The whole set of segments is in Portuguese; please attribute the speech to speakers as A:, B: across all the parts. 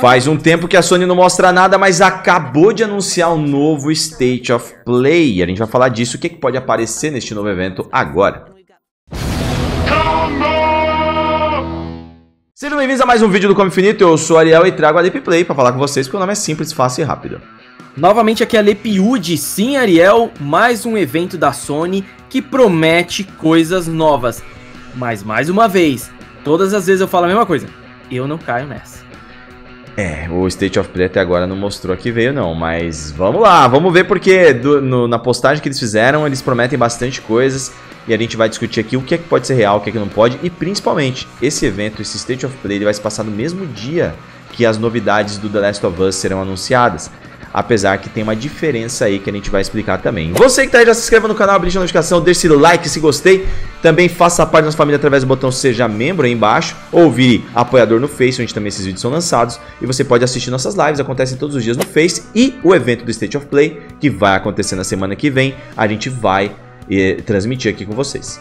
A: Faz um tempo que a Sony não mostra nada, mas acabou de anunciar um novo State of Play. A gente vai falar disso, o que, que pode aparecer neste novo evento agora. Sejam bem-vindos a mais um vídeo do Como Infinito, eu sou o Ariel e trago a Leap Play para falar com vocês, porque o nome é simples, fácil e rápido.
B: Novamente aqui é a Lepiude, sim Ariel, mais um evento da Sony que promete coisas novas. Mas mais uma vez, todas as vezes eu falo a mesma coisa, eu não caio nessa.
A: É, o State of Play até agora não mostrou que veio não, mas vamos lá, vamos ver porque do, no, na postagem que eles fizeram, eles prometem bastante coisas e a gente vai discutir aqui o que é que pode ser real, o que é que não pode e principalmente esse evento, esse State of Play, ele vai se passar no mesmo dia que as novidades do The Last of Us serão anunciadas apesar que tem uma diferença aí que a gente vai explicar também. Você que tá aí, já se inscreva no canal, habilite a notificação, deixe like se gostei, também faça parte da nossa família através do botão Seja Membro aí embaixo, ou vire apoiador no Face, onde também esses vídeos são lançados, e você pode assistir nossas lives, acontecem todos os dias no Face, e o evento do State of Play, que vai acontecer na semana que vem, a gente vai eh, transmitir aqui com vocês.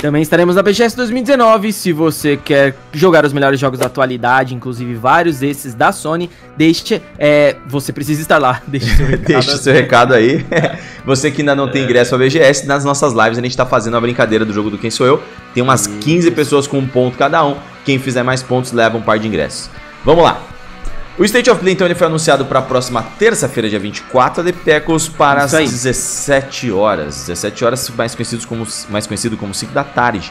B: Também estaremos na BGS 2019. Se você quer jogar os melhores jogos da atualidade, inclusive vários desses da Sony, deixe. É, você precisa estar lá.
A: Deixe seu recado, deixe seu recado aí. você que ainda não tem ingresso à BGS, nas nossas lives a gente está fazendo a brincadeira do jogo do Quem Sou Eu. Tem umas 15 pessoas com um ponto cada um. Quem fizer mais pontos leva um par de ingressos. Vamos lá. O State of Play, então, ele foi anunciado para a próxima terça-feira, dia 24, de Pecos, para as 17 horas. 17 horas, mais, conhecidos como, mais conhecido como 5 da tarde.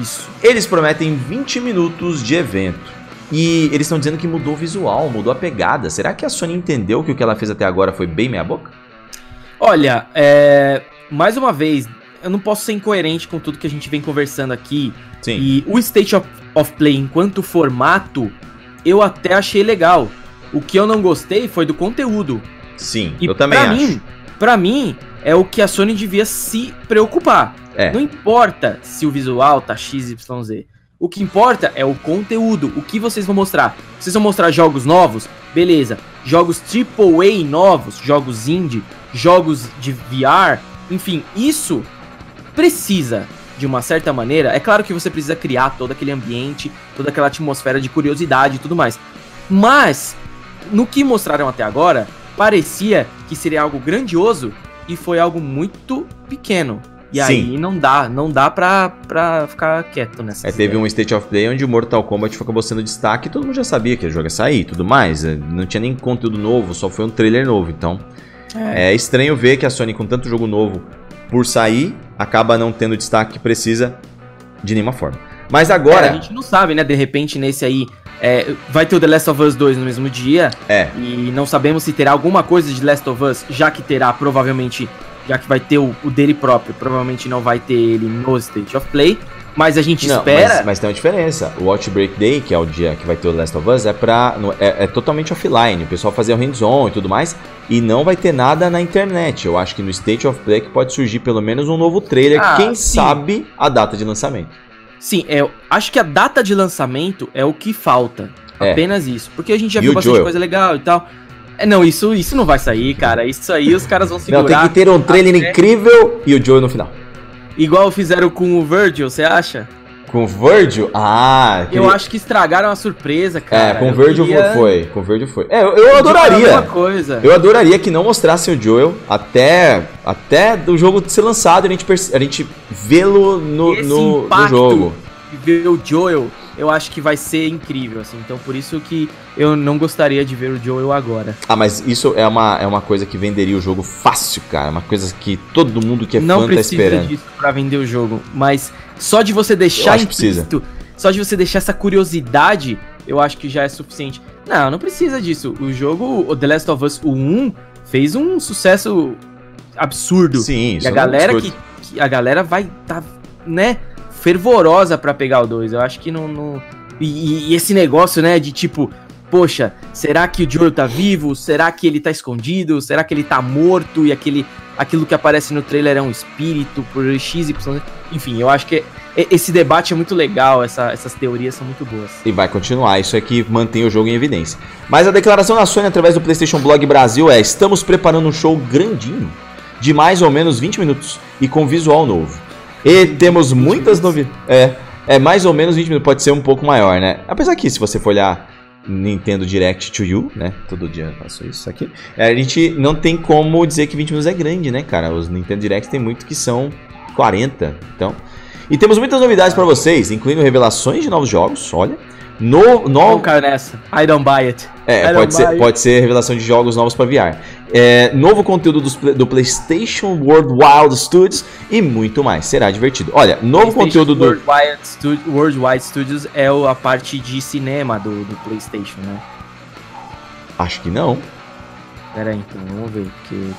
A: Isso. Eles prometem 20 minutos de evento. E eles estão dizendo que mudou o visual, mudou a pegada. Será que a Sony entendeu que o que ela fez até agora foi bem meia-boca?
B: Olha, é... mais uma vez, eu não posso ser incoerente com tudo que a gente vem conversando aqui. Sim. E o State of, of Play, enquanto formato, eu até achei legal. O que eu não gostei foi do conteúdo.
A: Sim, e eu também pra
B: acho. Mim, pra mim, é o que a Sony devia se preocupar. É. Não importa se o visual tá XYZ. O que importa é o conteúdo, o que vocês vão mostrar. Vocês vão mostrar jogos novos? Beleza. Jogos AAA novos, jogos indie, jogos de VR, enfim, isso precisa de uma certa maneira, é claro que você precisa criar todo aquele ambiente, toda aquela atmosfera de curiosidade e tudo mais. Mas, no que mostraram até agora, parecia que seria algo grandioso e foi algo muito pequeno. E Sim. aí não dá, não dá pra, pra ficar quieto nessa.
A: É, teve um State of Play onde o Mortal Kombat acabou sendo destaque e todo mundo já sabia que o jogo ia sair e tudo mais. É, não tinha nem conteúdo novo, só foi um trailer novo. Então é. é estranho ver que a Sony, com tanto jogo novo por sair, acaba não tendo destaque que precisa de nenhuma forma. Mas agora. É,
B: a gente não sabe, né? De repente, nesse aí. É, vai ter o The Last of Us 2 no mesmo dia.
A: É.
B: E não sabemos se terá alguma coisa de Last of Us, já que terá provavelmente. Já que vai ter o, o dele próprio, provavelmente não vai ter ele no State of Play. Mas a gente não, espera.
A: Mas, mas, tem uma diferença. O Outbreak Day, que é o dia que vai ter o Last of Us, é, pra, é, é totalmente offline. O pessoal fazia o hands-on e tudo mais. E não vai ter nada na internet. Eu acho que no State of Play pode surgir pelo menos um novo trailer. Ah, quem sim. sabe a data de lançamento.
B: Sim, eu acho que a data de lançamento é o que falta. É. Apenas isso. Porque a gente já e viu bastante Joel? coisa legal e tal. É, não, isso, isso não vai sair, cara. Isso aí os caras vão segurar.
A: Não, tem que ter um trailer até... incrível e o Joel no final.
B: Igual fizeram com o Virgil, você acha?
A: Com o Virgil? Ah,
B: eu acho que estragaram a surpresa, cara.
A: É, com o Virgil queria... foi, com o Virgil foi. É, eu, eu adoraria. Coisa. Eu adoraria que não mostrassem o Joel até até do jogo ser lançado, a gente a gente vê-lo no, no, no jogo.
B: Ver o Joel eu acho que vai ser incrível, assim. Então por isso que eu não gostaria de ver o Joel agora.
A: Ah, mas isso é uma, é uma coisa que venderia o jogo fácil, cara. Uma coisa que todo mundo que é
B: não
A: fã tá esperando. Não
B: precisa disso pra vender o jogo, mas só de você deixar implícito, só de você deixar essa curiosidade, eu acho que já é suficiente. Não, não precisa disso. O jogo, o The Last of Us 1, fez um sucesso absurdo.
A: Sim,
B: isso e a galera que, que, a galera vai tá, né, fervorosa para pegar o 2. Eu acho que não. não... E, e, esse negócio, né, de tipo, poxa, será que o Joel tá vivo? Será que ele tá escondido? Será que ele tá morto? E aquele, aquilo que aparece no trailer é um espírito por X, Y. Enfim, eu acho que esse debate é muito legal, essa, essas teorias são muito boas.
A: E vai continuar, isso é que mantém o jogo em evidência. Mas a declaração da Sony através do PlayStation Blog Brasil é: estamos preparando um show grandinho, de mais ou menos 20 minutos e com visual novo. E temos muitas novidades. É, é mais ou menos 20 minutos, pode ser um pouco maior, né? Apesar que, se você for olhar Nintendo Direct to You, né? Todo dia eu faço isso aqui. A gente não tem como dizer que 20 minutos é grande, né, cara? Os Nintendo Direct tem muito que são 40, então... E temos muitas novidades para vocês, incluindo revelações de novos jogos, olha. No, no...
B: Não nessa. I don't buy it.
A: É, pode ser, pode ser revelação de jogos novos para VR. É, novo conteúdo do, do, PlayStation World Wild Studios e muito mais. Será divertido. Olha, novo conteúdo do.
B: World Wild, Studios, World Wide Studios é a parte de cinema do, do PlayStation, né?
A: Acho que não.
B: Pera aí, então, vamos ver, porque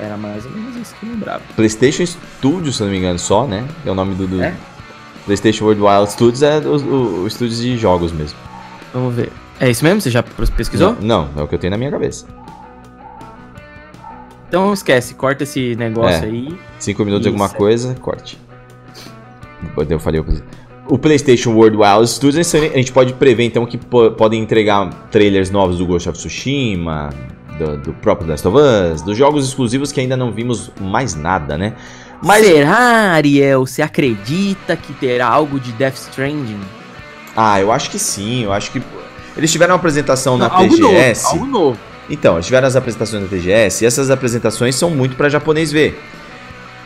B: era mais ou menos isso que eu lembrava.
A: PlayStation Studios, se não me engano, só, né? É o nome do. do... É? PlayStation World Wild Studios é o, o, o estúdio de jogos mesmo.
B: Vamos ver. É isso mesmo? Você já pesquisou?
A: Não, não, é o que eu tenho na minha cabeça.
B: Então esquece, corta esse negócio é, aí.
A: Cinco minutos de alguma coisa, corte. Eu falei o PlayStation World Wild Studios, a gente pode prever então que podem entregar trailers novos do Ghost of Tsushima, do, do próprio Last of Us, dos jogos exclusivos que ainda não vimos mais nada, né?
B: Mas... Será, Ariel? Você acredita que terá algo de Death Stranding?
A: Ah, eu acho que sim. Eu acho que. Eles tiveram uma apresentação Não, na algo TGS.
B: Novo, algo novo.
A: Então, eles tiveram as apresentações na TGS e essas apresentações são muito para japonês ver.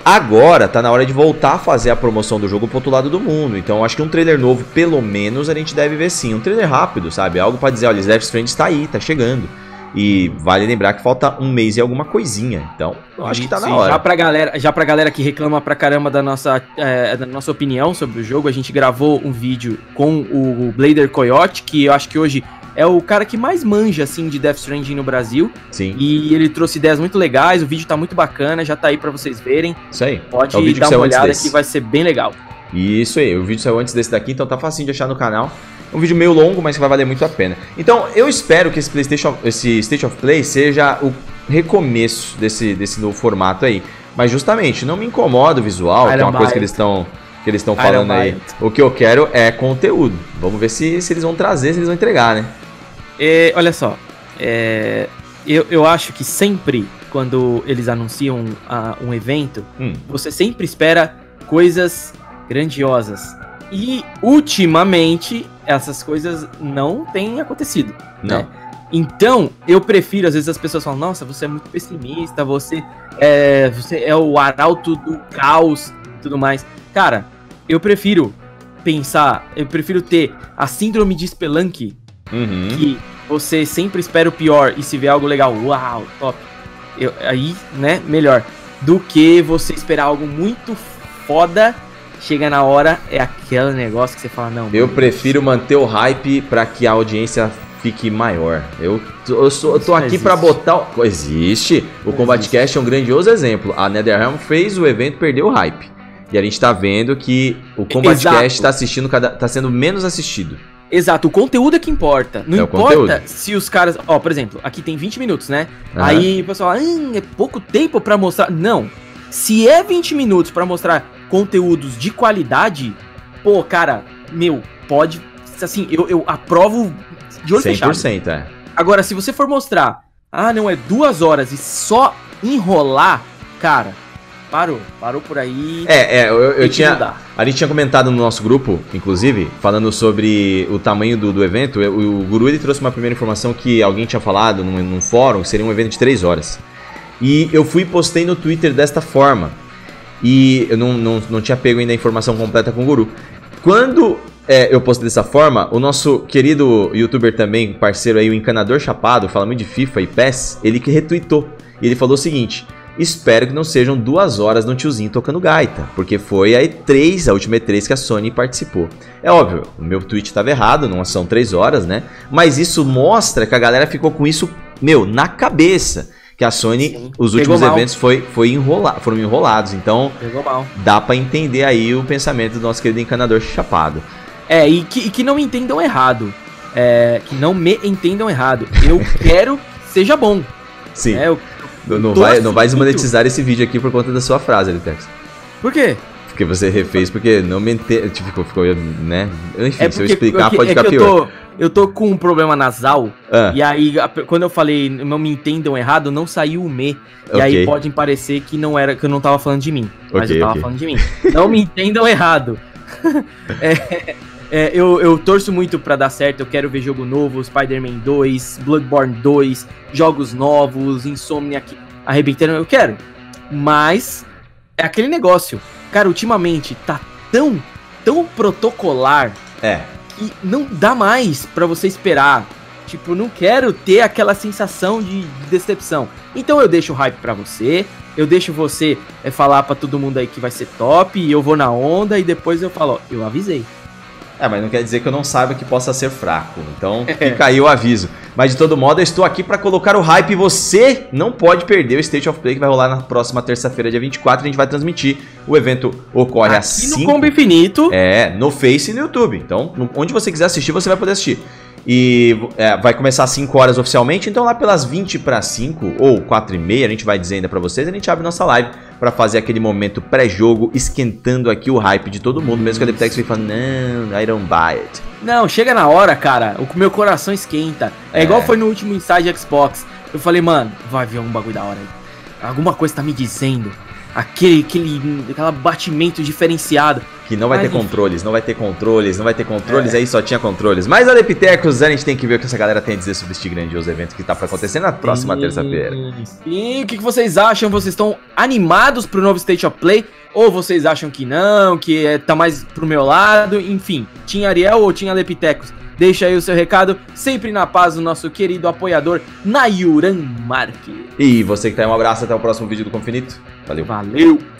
A: Agora tá na hora de voltar a fazer a promoção do jogo pro outro lado do mundo. Então acho que um trailer novo, pelo menos, a gente deve ver sim. Um trailer rápido, sabe? Algo para dizer, olha, Death Stranding está aí, tá chegando. E vale lembrar que falta um mês e alguma coisinha. Então, acho que tá na hora.
B: Já pra galera, já pra galera que reclama pra caramba da nossa, é, da nossa opinião sobre o jogo, a gente gravou um vídeo com o Blader Coyote, que eu acho que hoje é o cara que mais manja, assim, de Death Stranding no Brasil.
A: Sim.
B: E ele trouxe ideias muito legais, o vídeo tá muito bacana, já tá aí pra vocês verem.
A: Isso aí.
B: Pode é dar uma olhada que vai ser bem legal.
A: Isso aí, o vídeo saiu antes desse daqui, então tá facinho de achar no canal. Um vídeo meio longo, mas que vai valer muito a pena. Então, eu espero que esse PlayStation, esse State of Play seja o recomeço desse, desse novo formato aí. Mas justamente, não me incomoda o visual, que é uma coisa que eles estão que eles estão falando aí. O que eu quero é conteúdo. Vamos ver se, se eles vão trazer, se eles vão entregar, né?
B: É, olha só, é, eu, eu acho que sempre quando eles anunciam uh, um evento, hum. você sempre espera coisas grandiosas. E ultimamente essas coisas não têm acontecido.
A: Não.
B: Né? Então, eu prefiro, às vezes as pessoas falam, nossa, você é muito pessimista, você é, você é o arauto do caos tudo mais. Cara, eu prefiro pensar, eu prefiro ter a síndrome de Spelunky,
A: uhum.
B: que você sempre espera o pior e se vê algo legal, uau, top. Eu, aí, né, melhor. Do que você esperar algo muito foda chega na hora, é aquele negócio que você fala, não.
A: Eu prefiro manter o hype para que a audiência fique maior. Eu, eu, sou, eu tô aqui para botar. Existe. O Combat Cast é um grandioso exemplo. A NetherRealm fez o evento perder o hype. E a gente tá vendo que o Combat Cast tá, assistindo cada, tá sendo menos assistido.
B: Exato, o conteúdo é que importa. Não é importa se os caras. Ó, por exemplo, aqui tem 20 minutos, né? Uhum. Aí o pessoal, ah, é pouco tempo para mostrar. Não. Se é 20 minutos para mostrar conteúdos de qualidade, pô, cara, meu, pode. Assim, eu, eu aprovo de olho 100%, fechado. 100%,
A: é.
B: Agora, se você for mostrar, ah, não, é duas horas e só enrolar, cara, parou. Parou por aí.
A: É, é, eu, eu tinha. A gente tinha comentado no nosso grupo, inclusive, falando sobre o tamanho do, do evento. O, o Guru ele trouxe uma primeira informação que alguém tinha falado num, num fórum, que seria um evento de três horas. E eu fui postei no Twitter desta forma. E eu não, não, não tinha pego ainda a informação completa com o Guru. Quando é, eu postei dessa forma, o nosso querido youtuber também, parceiro aí, o Encanador Chapado, fala muito de FIFA e PES, ele que retweetou. E ele falou o seguinte: Espero que não sejam duas horas no tiozinho tocando gaita, porque foi a E3, a última E3 que a Sony participou. É óbvio, o meu tweet estava errado, não são três horas, né? Mas isso mostra que a galera ficou com isso, meu, na cabeça que a Sony, Sim. os últimos eventos foi, foi enrola, foram enrolados. Então, dá para entender aí o pensamento do nosso querido encanador chapado.
B: É, e que, e que não me entendam errado. É, que não me entendam errado. Eu quero que seja bom.
A: Sim. É, eu, eu não, vai, não vai desmonetizar esse vídeo aqui por conta da sua frase, Litex.
B: Por quê?
A: Porque você refez, porque não me entende. Tipo, ficou, ficou, né?
B: Enfim, é porque, se eu explicar, pode é ficar pior. Eu tô, eu tô com um problema nasal. Ah. E aí, quando eu falei, não me entendam errado, não saiu o me. E okay. aí pode parecer que não era, que eu não tava falando de mim. Mas okay, eu tava okay. falando de mim. Não me entendam errado. é, É, eu, eu torço muito para dar certo, eu quero ver jogo novo, Spider-Man 2, Bloodborne 2, jogos novos, Insomniac arrebentando, eu quero. Mas é aquele negócio. Cara, ultimamente tá tão, tão protocolar.
A: É.
B: Que não dá mais para você esperar. Tipo, não quero ter aquela sensação de, de decepção. Então eu deixo o hype para você, eu deixo você é, falar para todo mundo aí que vai ser top, e eu vou na onda, e depois eu falo, ó, eu avisei.
A: É, mas não quer dizer que eu não saiba que possa ser fraco. Então, fica aí o aviso. Mas de todo modo, eu estou aqui para colocar o hype. Você não pode perder o State of Play que vai rolar na próxima terça-feira, dia 24. A gente vai transmitir. O evento ocorre aqui 5.
B: no Combo Infinito.
A: É, no Face e no YouTube. Então, onde você quiser assistir, você vai poder assistir. E é, vai começar às 5 horas oficialmente, então lá pelas 20 para 5 ou 4 e meia, a gente vai dizer ainda para vocês, a gente abre nossa live para fazer aquele momento pré-jogo, esquentando aqui o hype de todo mundo, mesmo que a Deptex fique falando, não, I don't buy it.
B: Não, chega na hora, cara, o meu coração esquenta. É, é. igual foi no último Inside Xbox. Eu falei, mano, vai vir um bagulho da hora aí. Alguma coisa tá me dizendo aquele, aquele, aquele batimento diferenciado.
A: Que não vai Mas, ter enfim. controles, não vai ter controles, não vai ter controles, é. aí só tinha controles. Mas a Lepitecos, a gente tem que ver o que essa galera tem a dizer sobre este grandioso evento que tá pra acontecer na próxima terça-feira.
B: E o que, que vocês acham? Vocês estão animados pro novo State of Play? Ou vocês acham que não, que é, tá mais pro meu lado? Enfim, tinha Ariel ou tinha Lepitecos? Deixa aí o seu recado, sempre na paz do nosso querido apoiador Nayuran Marques.
A: E você que tá aí, um abraço, até o próximo vídeo do Confinito. Valeu.
B: Valeu.